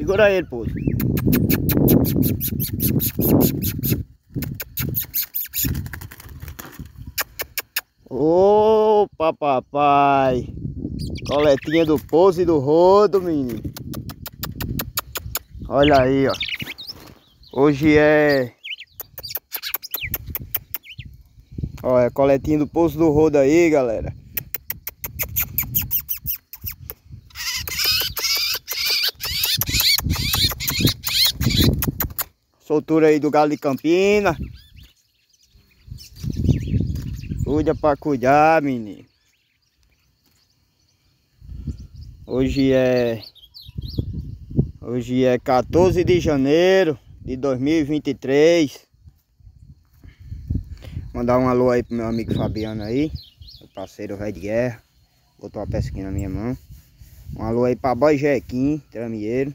Segura ele, pô. Opa, papai. Coletinha do pouso e do rodo, menino. Olha aí, ó. Hoje é... Olha, coletinha do pouso do rodo aí, galera. Soltura aí do galo de Campina. Cuida pra cuidar, menino. Hoje é... Hoje é 14 de janeiro de 2023. Mandar um alô aí pro meu amigo Fabiano aí. Meu parceiro velho de guerra. Botou uma pesquinha na minha mão. Um alô aí pra Boy Jequim, tramieiro.